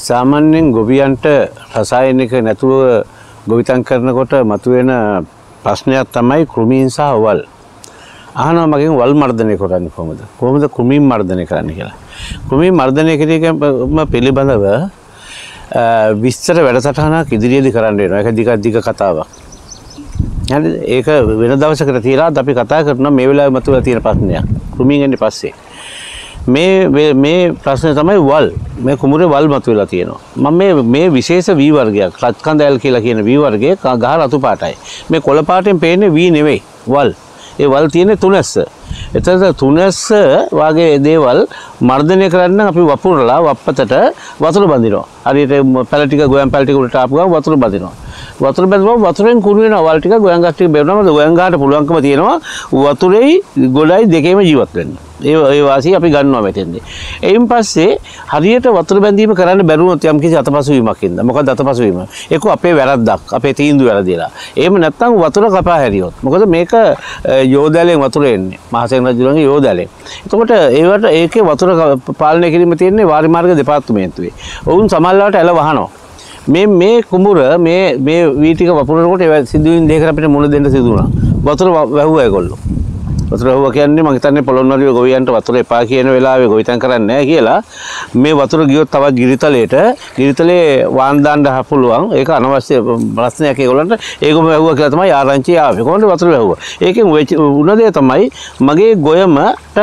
සාමාන්‍යයෙන් ගොවියන්ට රසායනික නැතුව ගොවිතන් කරනකොට මතුවෙන ප්‍රශ්නයක් තමයි කෘමීන් සහ වල්. අහනවා මගෙන් වල් මර්ධනය කරන්නේ කොහොමද? කොහොමද කෘමීන් මර්ධනය කරන්න කියලා. කෘමීන් මර්ධනය කිරීම පිළිබඳව විස්තර වැඩසටහනක් ඉදිරියේදී කරන්න වෙනවා. ඒක දිග දිග කතාවක්. හරිද? ඒක වෙන දවසකට තියලා අපි කතා කරනවා මේ වෙලාවේ මතුවලා තියෙන ප්‍රශ්නයක්. කෘමීන් එන්නේ පස්සේ. මේ මේ ප්‍රශ්නය තමයි වල් මේ කුමරේ වල් මතුවෙලා තියෙනවා. මම මේ මේ විශේෂ වී වර්ගයක් රත්කඳැල් කියලා කියන වී වර්ගයේ ගහ රතු පාටයි. මේ කොළ පාටෙන් පේන්නේ වී නෙවෙයි වල්. ඒ වල් තියෙන්නේ තුනස්ස. එතකොට තුනස්ස වගේ දේවල් මර්ධනය කරන්න අපි වපුරලා වප්පතට වතුර බඳිනවා. හරියට පැල ටික ගොයම් පැල ටික උඩට ආපු ගමන් වතුර බඳිනවා. වතුර බැඳුවම වතුරෙන් කුණු වෙනවා වල් ටික ගොයම් ගස් ටික බැවුනම ගොයම් ගහට පුළුවන්කම තියෙනවා වතුරේයි ගොඩයි දෙකේම ජීවත් වෙන්න. ඒ ඒ වාසිය අපි ගන්නවා මෙතෙන්දී. එයින් පස්සේ හරියට වතුර බැඳීම කරන්න බැරුණොත් යම් කිසි අතපසුවීමක් ඉඳලා. මොකද අතපසුවීම? ඒක අපේ වැරද්දක්. අපේ තීන්දුව වැරදිලා. එහෙම නැත්නම් වතුර කපා හැරියොත්. මොකද මේක යෝදැලෙන් වතුර එන්නේ. මහසෙන් රජුලන්ගේ යෝදැලෙන්. එතකොට ඒවට ඒකේ වතුර පාලනය කිරීම තියෙන්නේ වාරි මාර්ග දෙපාර්තමේන්තුවේ. ඔවුන් සමහරවිට එල වහනවා. මේ මේ කුඹුර මේ මේ වී ටික වපුරනකොට ඒ සිදුවීම් දෙකකට අපිට මුණ දෙන්න සිදු වුණා. වතුර වැහුවා ඒගොල්ලෝ. වතුර වැහුවා කියන්නේ මම හිතන්නේ පොළොන්නරුවේ ගොවියන්ට වතුර එපා කියන වෙලාවේ ගොවිතැන් කරන්නේ නැහැ කියලා මේ වතුර ගියොත් තවත් ගිරිතලයට ගිරිතලේ වාන් දාන්න පුළුවන්. ඒක අනවශ්‍ය ප්‍රශ්නයක් ඒගොල්ලන්ට. ඒකම වැහුවා කියලා තමයි ආරංචි ආවේ. කොහොමද වතුර වැහුවා? ඒකෙන් උන දේ තමයි මගේ ගොයමට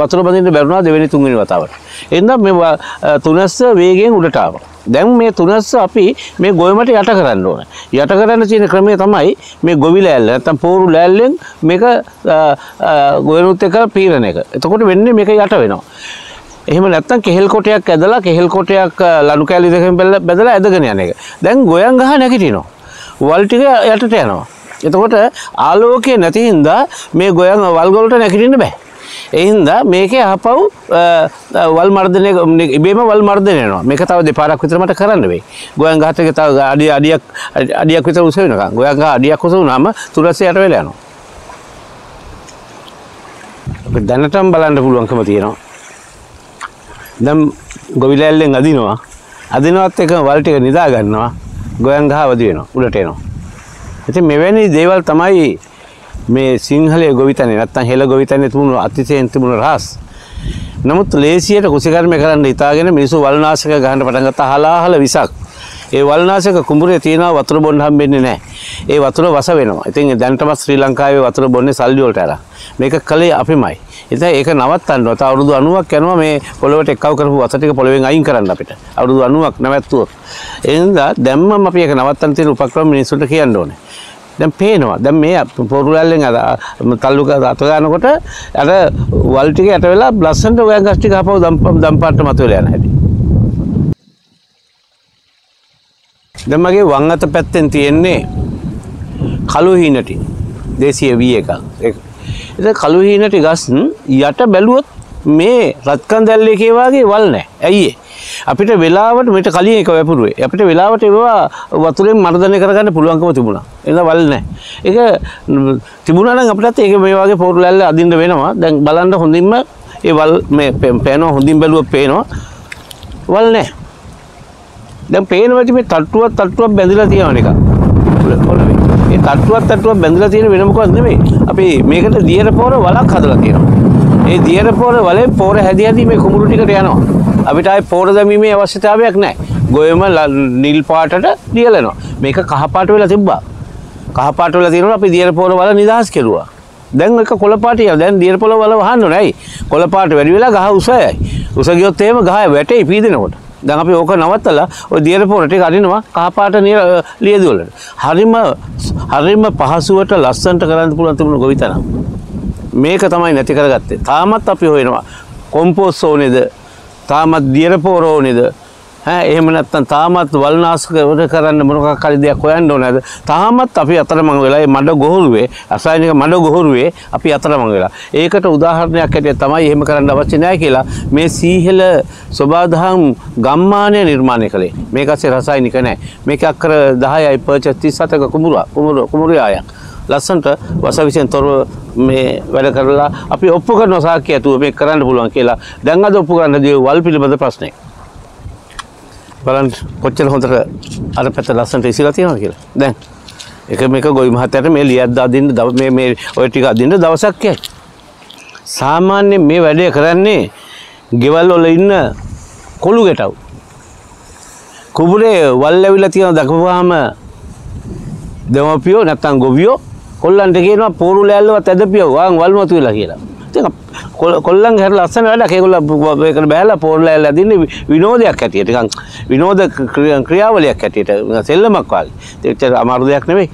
වතුර බඳින්න බැරුණා දෙවෙනි තුන්වෙනි වතාවට. එහෙනම් මේ තුනස්ස වේගයෙන් උඩට ආවා. දැන් මේ තුනස්ස අපි මේ ගොයමට යට කරන්න ඕන. යට කරන්න තියෙන ක්‍රමය තමයි මේ ගොවි ලෑල්ල නැත්නම් පෝරු ලෑල්ලෙන් මේක ගොයනුත් එක පීරන එක. එතකොට වෙන්නේ මේක යට වෙනවා. එහෙම නැත්තම් කෙහෙල් කොටයක් ඇදලා කෙහෙල් කොටයක් ලනු කෑලි දෙකෙන් බැදලා ඇදගෙන යන එක. දැන් ගොයන් ගහ නැගිටිනවා. වල් ටික යටට යනවා. එතකොට ආලෝකය නැති හින්දා මේ ගොයන් වල් වලට නැගිටින්න බෑ. ඒ හින්දා මේකේ ආපහු වල් මර්ධනය ඉබේම වල් මර්ධනය වෙනවා. මේක තව දෙපාරක් විතර මට කරන්න වෙයි. ගෝයන් ගහට එක තව අඩිය අඩියක් අඩියක් විතර උස වෙනකම්. ගෝයන් ගහ අඩියක් උස වුණාම තුරස්සේ යට වෙලා යනවා. අපිට දැනටම බලන්න පුළුවන්කම තියෙනවා. දැන් ගොවිලැල්ලෙන් අදිනවා. අදිනවත් එක වල් ටික නිදා ගන්නවා. ගෝයන් ගහ වදි වෙනවා. උඩට එනවා. ඉතින් මෙවැනි දේවල් තමයි මේ සිංහලයේ ගොවිතැනේ නැත්තම් හෙළ ගොවිතැනේ තිබුණු අතිශයින් තිබුණු රහස්. නමුත් ලේසියට කුසිකර්ම කරන්න හිතාගෙන මිනිස්සු වල්නාශක ගහන්න පටන් ගත්තා හලාහල විසක්. ඒ වල්නාශක කුඹුරේ තියෙනවා වතුර බොන්න හම්බෙන්නේ නැහැ. ඒ වතුර වස වෙනවා. ඉතින් දැනටම ශ්‍රී ලංකාවේ වතුර බොන්නේ සල්ලි වලට අරන්. මේක කලේ අපිමයි. ඉතින් ඒක නවත්තන්න ඕන. තව අවුරුදු 90ක් යනවා මේ පොළොවට එක්කව කරපු වස ටික පොළොවෙන් අයින් කරන්න අපිට. අවුරුදු 90ක් නැවැත්තුවොත්. ඒ නිසා දැම්මම අපි ඒක නවත්තන්න තියෙන උපක්‍රම මිනිස්සුන්ට කියන්න ඕනේ. දැන් පේනවා. දැන් මේ පොරුලැල්ලෙන් අර තල්ලු අත ගන්නකොට අර වල් ටික යට වෙලා ලස්සනට ඔයන් ගස් ටික ආපහු දම් පාට මතුවලා යන හැටි. දැන් මගේ වම් අත පැත්තෙන් තියෙන්නේ කළු හීනටි. දේශීය වී එකක්. ඒක. ඉතින් කළු හීනටි ගස් යට බැලුවොත් මේ රත්කන් දැල්ලේ වගේ වල් නැහැ. ඇයි ඒ? අපිට වෙලාවට මෙට කලින් එක වැපුරුවේ. අපිට වෙලාවට ඒවා වතුරෙන් මර්ධනය කරගන්න පුළුවන්කම තිබුණා. එහෙනම් වල් නැහැ. ඒක තිබුණා නම් අපිටත් ඒක මේ වගේ පොරු ලැල්ල අදින්න වෙනවා. දැන් බලන්න හොඳින්ම ඒ වල් මේ පේනවා හොඳින් බැලුවොත් පේනවා. වල් නැහැ. දැන් පේනවා මේ තට්ටුවක් තට්ටුවක් බැඳලා තියෙන එක. පොළවේ. ඒ තට්ටුවක් තට්ටුවක් බැඳලා තියෙන වෙන මොකක්ද නෙමෙයි. අපි මේකට දියර පොර වලක් හදලා තියෙනවා. ඒ දියර පොර වලේ පොර හැදි හැදි මේ කුඹුරු ටිකට යනවා. අපිට ආයේ පොර දැමීමේ අවශ්‍යතාවයක් නැහැ. ගොයම නිල් පාටට දියලනවා. මේක කහ පාට වෙලා තිබ්බා. කහ පාට වෙලා තියෙනවා අපි දියර පොර වල නිදහස් කෙරුවා. දැන් එක කොළ පාටිය දැන් දියර පොළ වල වහන්න ඕනේ. ඇයි? කොළ පාට වැඩි වෙලා ගහ උසයයි. උස ගියොත් එහෙම ගහ වැටේ පීදෙනකොට. දැන් අපි ඕක නවත්තලා ওই දියර පොර ටික අරිනවා කහ පාට ලියදි වලට. හරිම හරිම පහසුවට ලස්සනට කරන්න පුළුවන් තිබුණු ගොවිතැන. මේක තමයි නැති කරගත්තේ. තාමත් අපි හොයනවා. කොම්පෝස් ඕනේද? තාමත් දියර පොර ඕනේද? ඈ එහෙම නැත්නම් තාමත් වල්නාශක කරන්න මොනකක් හරි දෙයක් හොයන්න ඕනද? තාමත් අපි අතරමං වෙලා මේ මඩ ගොහරුවේ රසායනික මඩ ගොහරුවේ අපි අතරමං වෙලා. ඒකට උදාහරණයක් ඇටියට තමයි එහෙම කරන්න අවශ්‍ය නැහැ කියලා මේ සීහෙල සබාදහම් ගම්මානය නිර්මාණය කළේ. මේක ඇස්සේ රසායනික නැහැ. මේක අක්කර 10යි පර්චස් 37ක කුඹුරා කුඹුර කුඹුරායක්. ලස්සන්ට වසවිසෙන් තොරව මේ වැඩ කරලා අපි ඔප්පු කරන සාක්කය ඇතුව මේ කරන්න පුළුවන් කියලා දැන් අද ඔප්පු කරන්න දී වල් පිළිබඳ ප්‍රශ්නයක්. බලන්න කොච්චර හොඳට අර පැත්ත ලස්සනට ඉසිලා තියෙනවා කියලා. දැන් එක මේක ගොවි මහත්තයාට මේ ලියද්ද අදින්න දව මේ මේ ඔය ටික අදින්න දවසක් යයි. සාමාන්‍යයෙන් මේ වැඩේ කරන්නේ ගෙවල් වල ඉන්න කොළු ගැටව්. කුඹුරේ වල් ඇවිල්ලා තියෙන දකපුවාම දෙමපියෝ නැත්තම් ගොවියෝ කොල්ලන්ට කියනවා පෝරු ලෑල්ලවත් ඇදපියෝ වාන් වල් මතු වෙලා කියලා. ඉතින් කොල්ලන් හැර ලස්සන වැඩක් ඒගොල්ලෝ ඒකට බෑලා පෝරු ලෑල්ල අදින්නේ විනෝදයක් හැටියට නිකන් විනෝද ක්‍රියාවලියක් හැටියට සෙල්ලමක් වගේ. ඒක අමාරු දෙයක් නෙවෙයි.